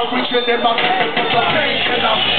I'm reaching in my pocket for the pain and I'm